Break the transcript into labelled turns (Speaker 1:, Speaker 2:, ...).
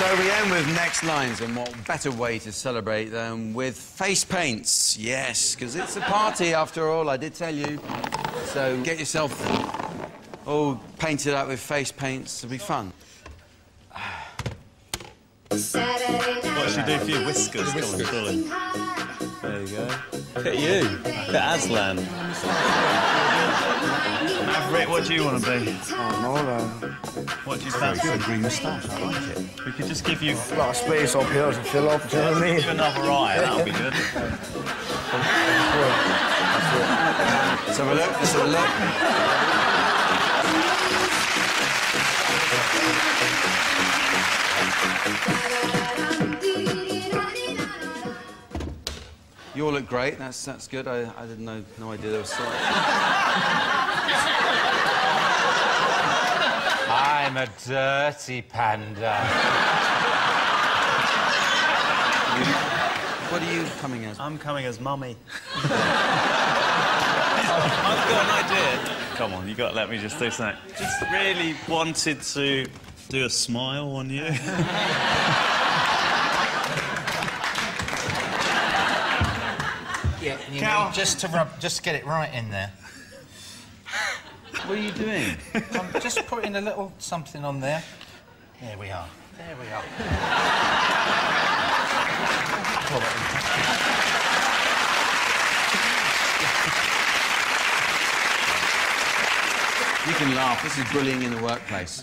Speaker 1: So we end with next lines, and what better way to celebrate than with face paints? Yes, because it's a party after all, I did tell you. So get yourself all painted up with face paints, it'll be fun.
Speaker 2: What should you do for your whiskers? Come on. There you go. Look at you. Look at Aslan. Maverick, what do you want to be?
Speaker 3: Oh, no, no.
Speaker 2: What do you fancy?
Speaker 1: a green moustache, I like it.
Speaker 2: We could just give you
Speaker 3: A lot of space up here to fill up, do you know what I mean?
Speaker 2: give another eye. That'll be good.
Speaker 1: Let's have a look, let's have a look. You all look great, that's, that's good. I, I didn't know, no idea there was sort
Speaker 4: I'm a dirty panda.
Speaker 1: What are you coming as?
Speaker 2: I'm coming as mummy. I've got an idea. Come on, you got to let me just do something. Just really wanted to do a smile on you.
Speaker 4: and you
Speaker 2: Cal.
Speaker 4: need just to rub, just get it right in there.
Speaker 1: What are you doing?
Speaker 4: I'm just putting a little something on there. There we are. There we are.
Speaker 1: You can laugh. This is bullying in the workplace.